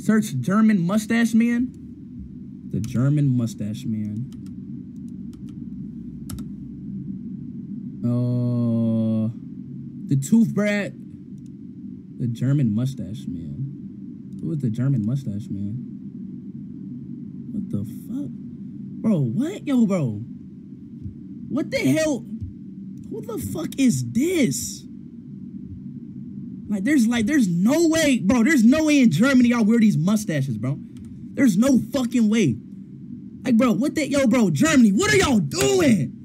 Search German mustache man. The German mustache man. Uh, the tooth brat. The German mustache man. Who is the German mustache man? What the fuck? Bro, what? Yo, bro. What the hell? Who the fuck is this? Like, there's like, there's no way, bro. There's no way in Germany y'all wear these mustaches, bro. There's no fucking way. Like, bro, what that, yo, bro, Germany, what are y'all doing?